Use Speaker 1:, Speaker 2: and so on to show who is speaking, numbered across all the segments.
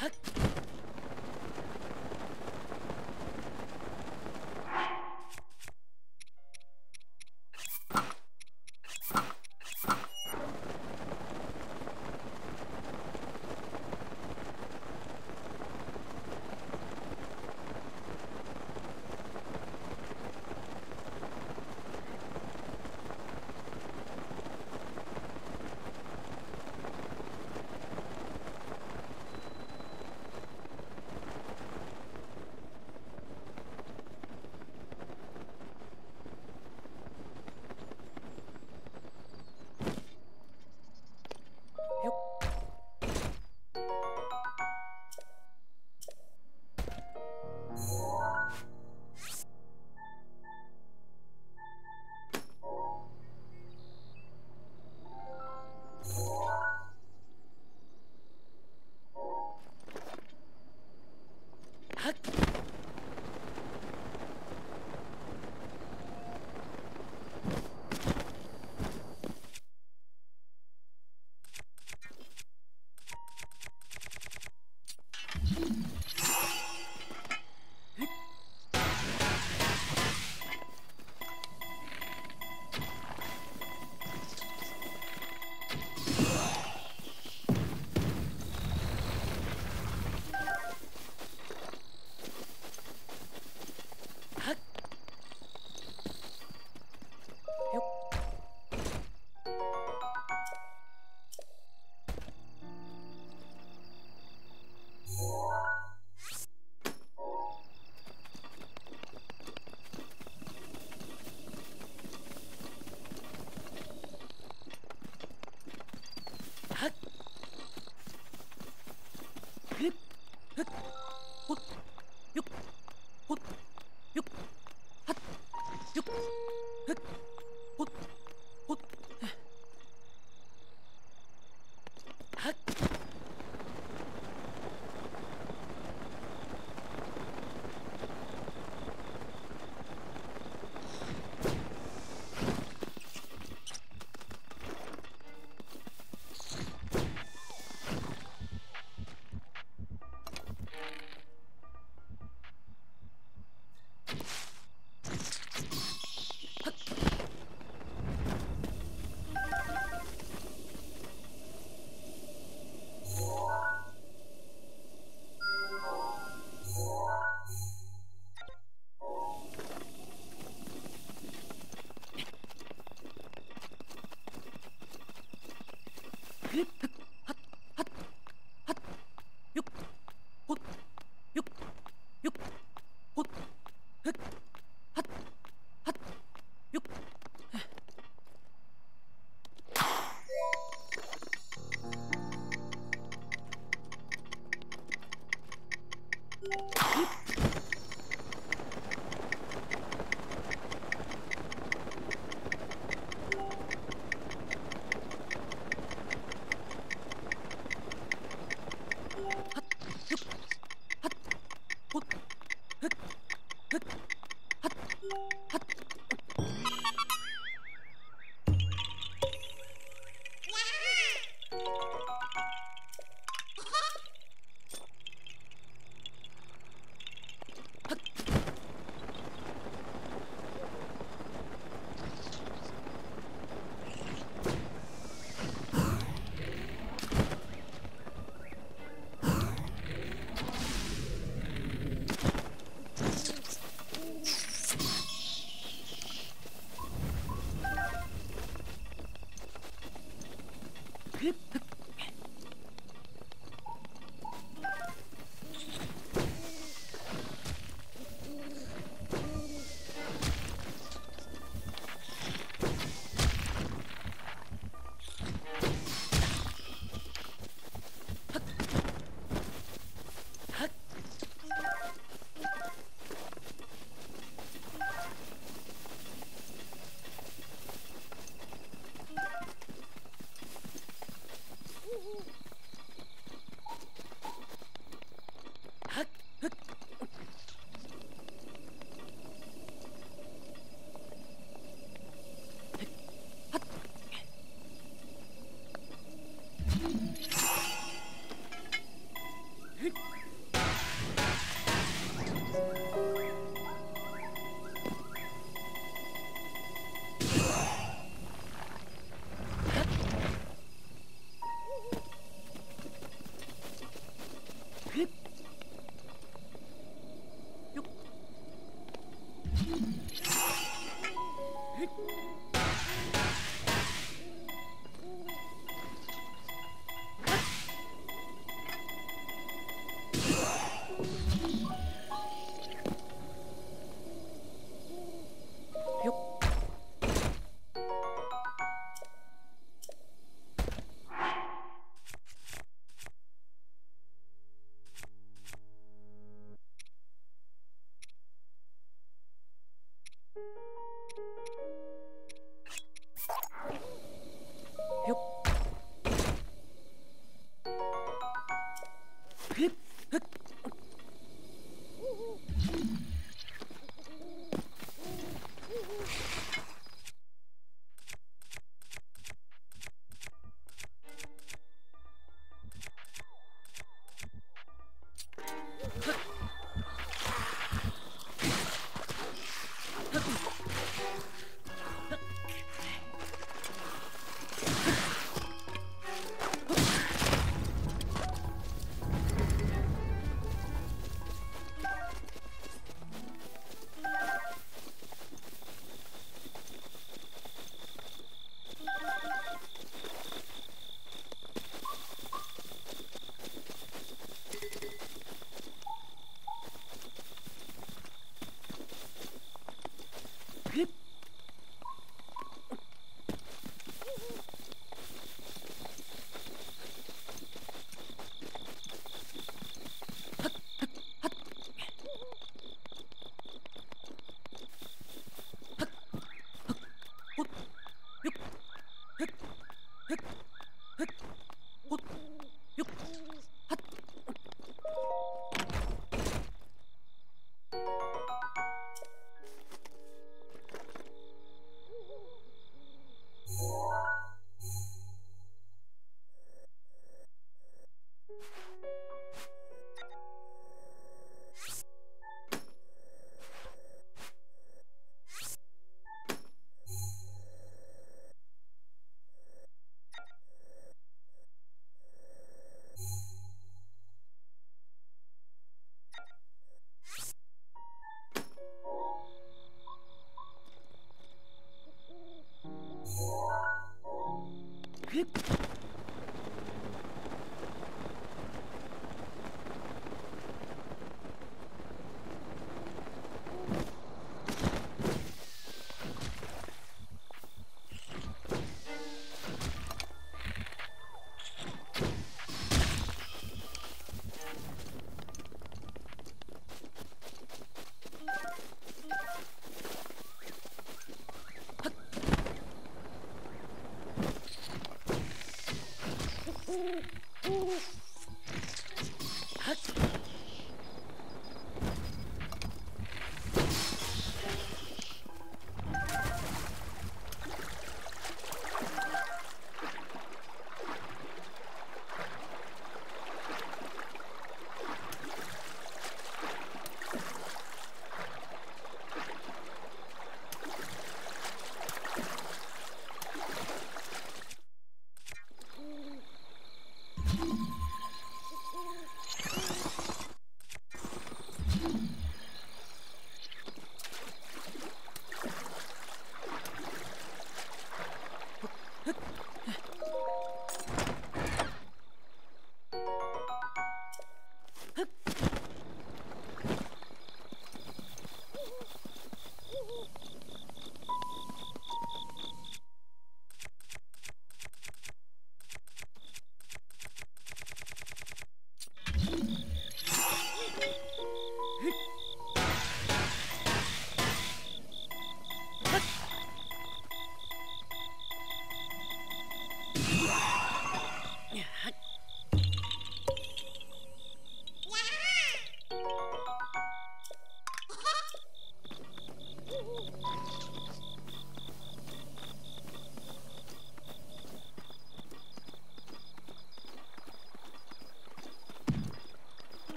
Speaker 1: ハッピー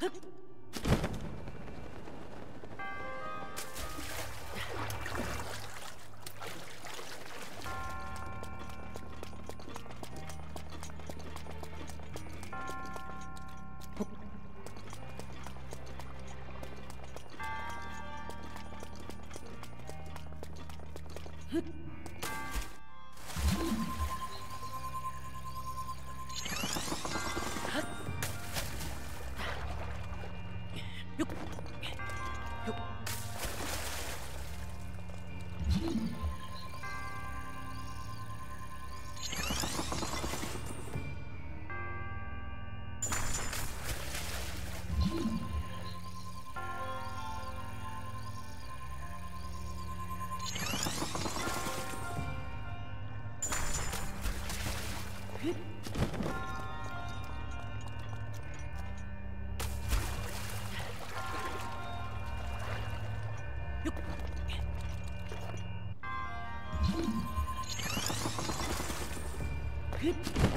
Speaker 1: Huh? Good.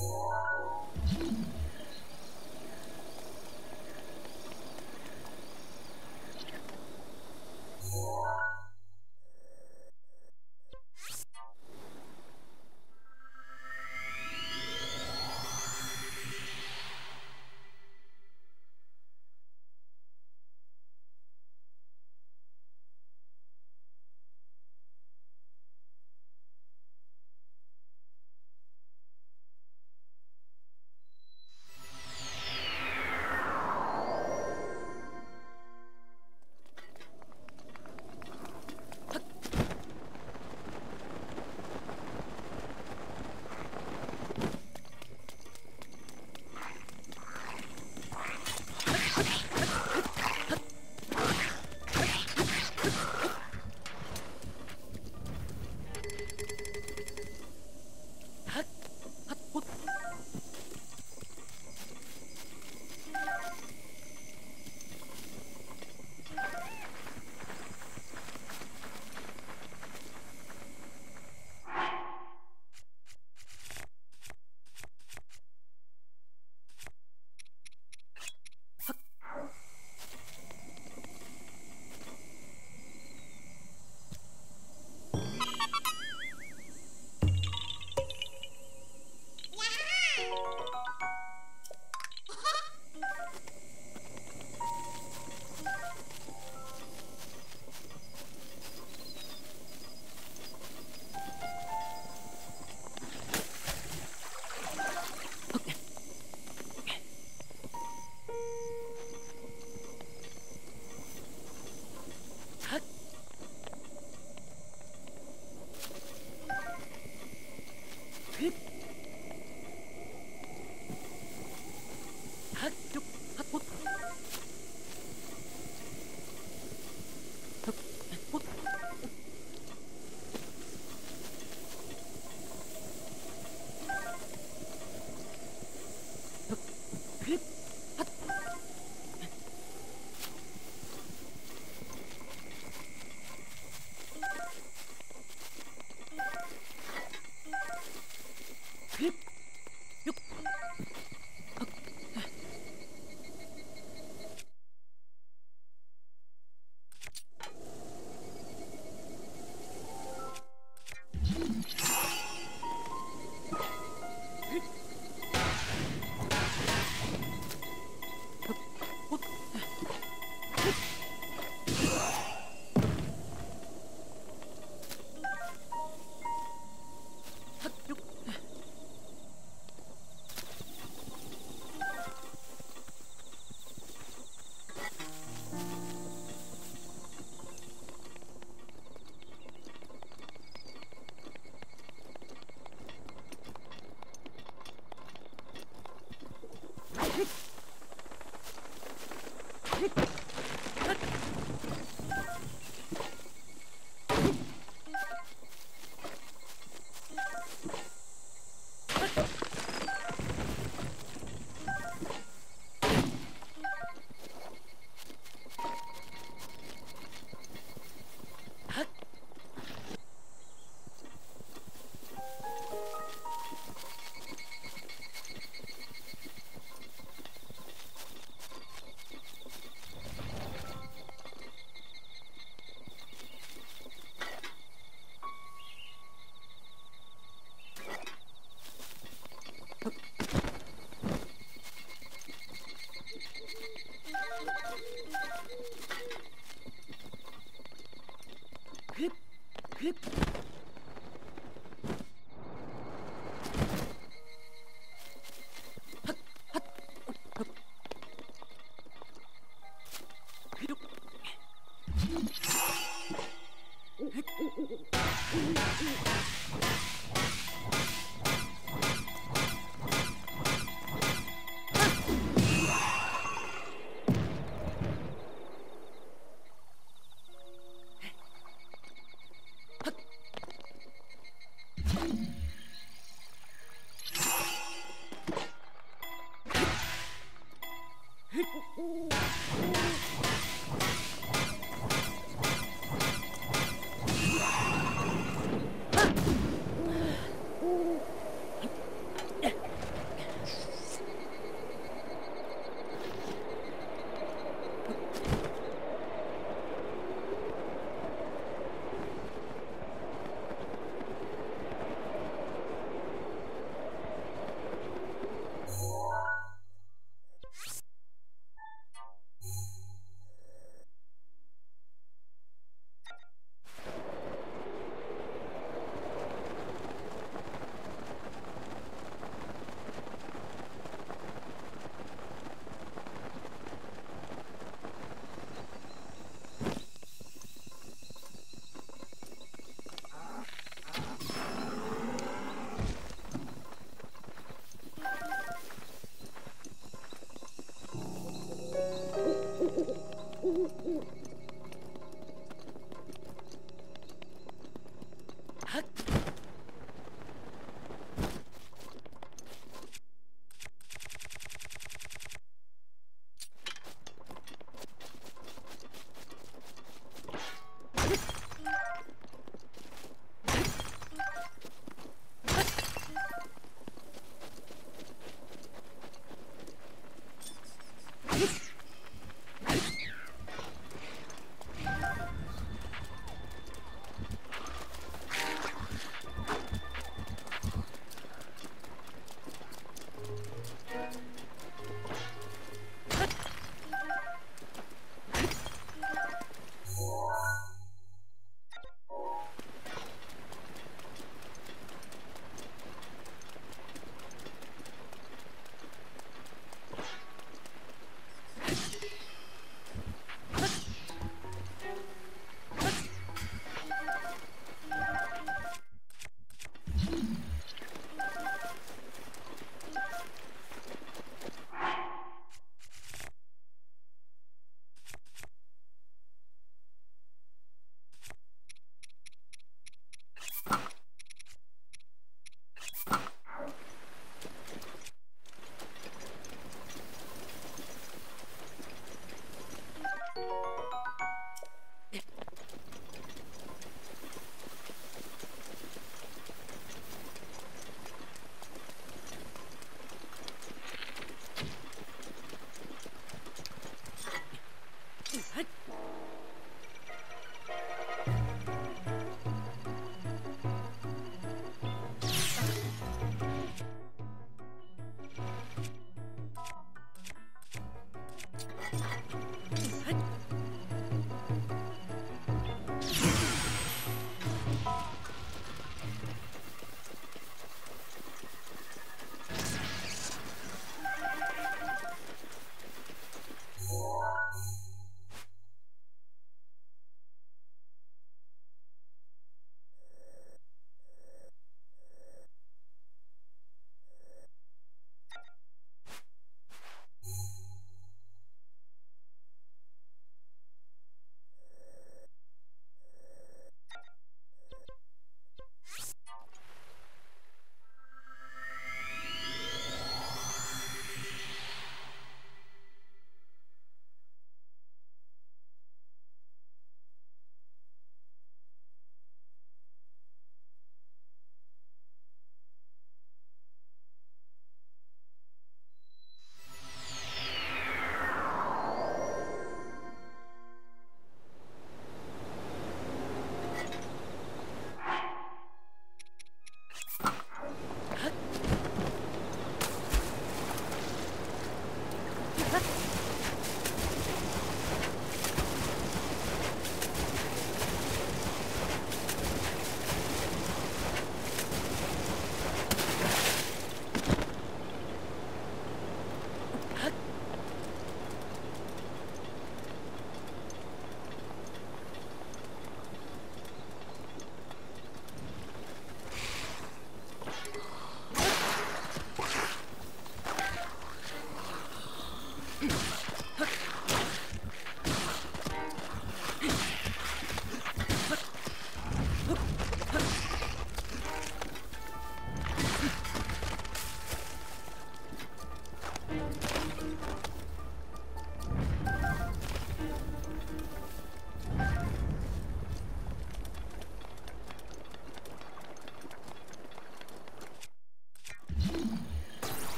Speaker 1: Yeah.